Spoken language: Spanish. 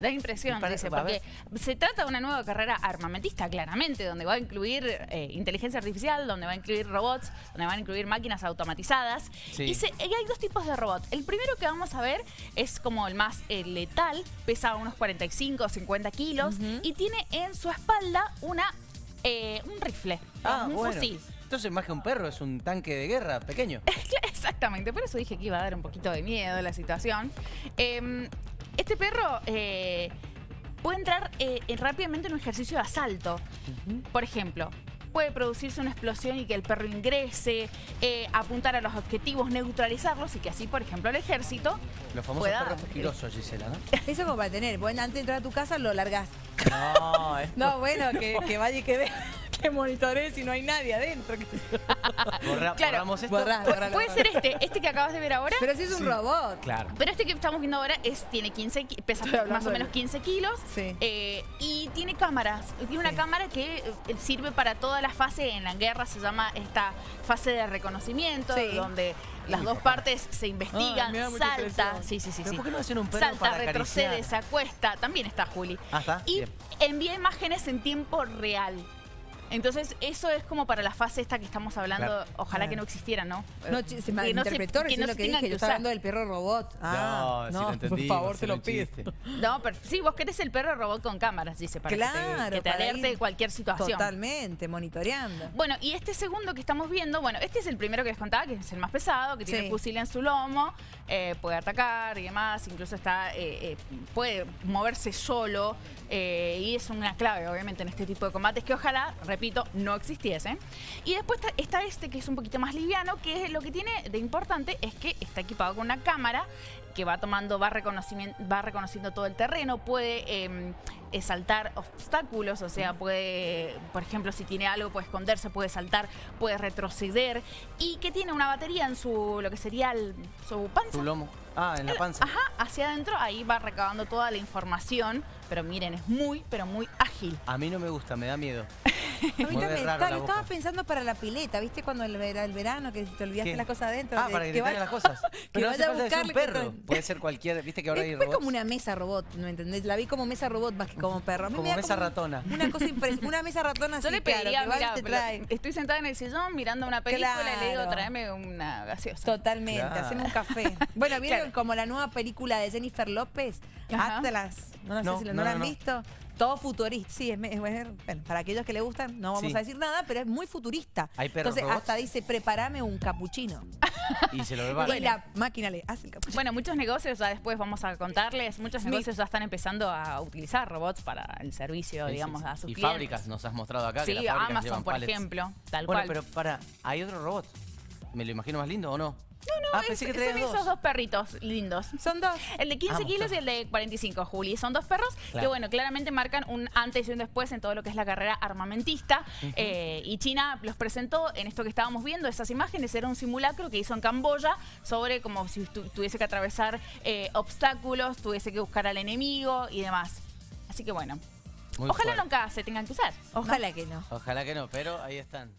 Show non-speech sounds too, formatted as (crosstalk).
Da impresión, Para- dice, porque se trata de una nueva carrera armamentista, claramente, donde va a incluir eh, inteligencia artificial, donde va a incluir robots, donde van a incluir máquinas automatizadas. Sí. Y, se- y hay dos tipos de robot. El primero que vamos a ver es como el más eh, letal, pesa unos 45 o 50 kilos y tiene en su espalda una eh, un rifle, Ah, un bueno. fusil. Entonces más que un perro es un tanque de guerra pequeño. (laughs) Exactamente, por eso dije que iba a dar un poquito de miedo la situación. Este perro eh, puede entrar eh, en- rápidamente en un ejercicio de asalto. Por ejemplo, puede producirse una explosión y que el perro ingrese, eh, apuntar a los objetivos, neutralizarlos y que así, por ejemplo, el ejército Los famosos pueda... perros girosos, Gisela, ¿no? (laughs) Eso como para tener. Bueno, antes de entrar a tu casa lo largás. No, es No, bueno, que, que vaya y que vea, que monitoree si no hay nadie adentro. (laughs) borra- Claro, borramos esto. puede ser este, este que acabas de ver ahora. Pero si es un robot. Claro. Pero este que estamos viendo ahora es, tiene 15, ki- pesa más o menos 15 kilos Sí. eh, y tiene cámaras. Tiene una Sí. cámara que eh, sirve para toda la fase en la guerra, se llama esta fase de reconocimiento, Sí. donde las dos partes se investigan, salta. Sí, sí, sí. ¿Pero sí. por qué no hacen un perro Salta, para retrocede, acariciar? se acuesta. También está Juli. Ah, está. Y Bien. envía imágenes en tiempo real. Entonces, eso es como para la fase esta que estamos hablando. Claro. Ojalá Claro. que no existiera, ¿no? No, se Que no se- que no lo que dije. que Yo estaba hablando del perro robot. Ah, no, si lo entendimos, por favor, te lo chiste. No, pero sí, vos querés el perro robot con cámaras, dice, para que te- Claro, que te, para alerte de cualquier situación. Totalmente, monitoreando. Bueno, y este segundo que estamos viendo, bueno, este es el primero que les contaba, que es el más pesado, que tiene Sí. el fusil en su lomo, eh, puede atacar y demás, incluso está, eh, eh, puede moverse solo, eh, y es una clave, obviamente, en este tipo de combates que ojalá, repito, no existiesen. Y después está, este que es un poquito más liviano, que lo que tiene de importante es que está equipado con una cámara que va tomando, va, reconocimiento, va reconociendo todo el terreno, puede eh, eh, saltar obstáculos, o sea, puede, por ejemplo, si tiene algo, puede esconderse, puede saltar, puede retroceder, y que tiene una batería en su, lo que sería el- su panza. Tu lomo. Ah, en la panza. Ajá, hacia adentro, ahí va recabando toda la información, pero miren, es muy, pero muy ágil. A mí no me gusta, me da miedo. (laughs) Raro estaba pensando para la pileta, ¿viste? Cuando el, vera- el verano que te olvidaste ¿Qué? las cosas adentro. Ah, de- para que vaya- las cosas. (laughs) Pero no hace falta un que perro. Puede ser cualquier, viste que ahora hay Es, fue robots. como una mesa robot, ¿no entendés? La vi como mesa robot más que como perro. A mí Como mesa ratona. Una cosa impresionante. (laughs) Una mesa ratona así, Yo le claro, mira, te trae. estoy sentada en el sillón mirando una película y le digo, tráeme una gaseosa. Totalmente, Claro. haceme un café. Bueno, ¿vieron Claro. como la nueva película de Jennifer López? Atlas. No, no, No, sé si lo- no, no la han visto. Todo futurista. Sí, es, es- bueno, para aquellos que le gustan, no vamos Sí. a decir nada, pero es muy futurista. ¿Hay perros Entonces, robots? hasta dice, prepárame un capuchino. (laughs) Y se lo Y prepara. la máquina le hace el capuchino. Bueno, muchos negocios, ya después vamos a contarles, muchos Sí. negocios ya están empezando a utilizar robots para el servicio, Sí, sí, digamos, sí. a sus Y clientes. fábricas nos has mostrado acá. que Sí, las fábricas Amazon, llevan por pallets. ejemplo, tal Bueno, cual. pero para, ¿hay otro robot? ¿Me lo imagino más lindo o no? No, no, ah, es- que son esos dos. perritos lindos. Son dos. El de 15 Ah, kilos y el de 45, Juli. Son dos perros que, bueno, claramente marcan un antes y un después en todo lo que es la carrera armamentista. Eh, y China los presentó en esto que estábamos viendo, esas imágenes. Era un simulacro que hizo en Camboya sobre como si tu- tuviese que atravesar eh, obstáculos, tuviese que buscar al enemigo y demás. Así que, bueno, Muy ojalá fuerte. nunca se tengan que usar. ¿no? Ojalá que no. Ojalá que no, pero ahí están.